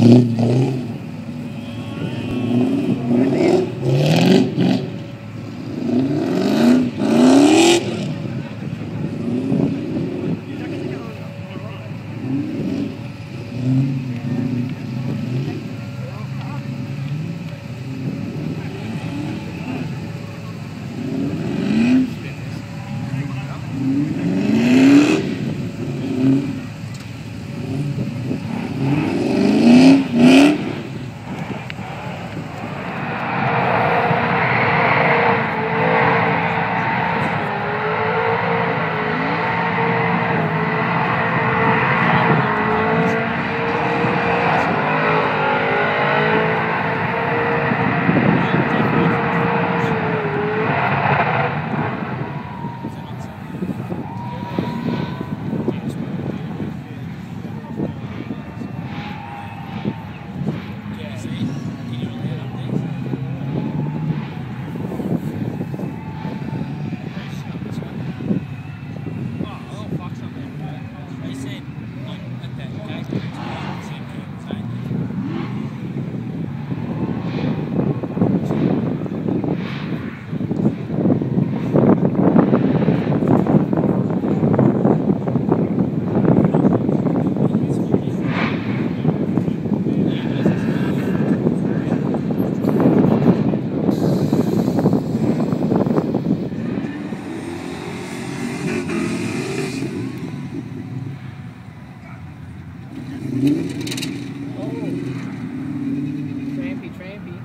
Mm-hmm. Trampy, trampy.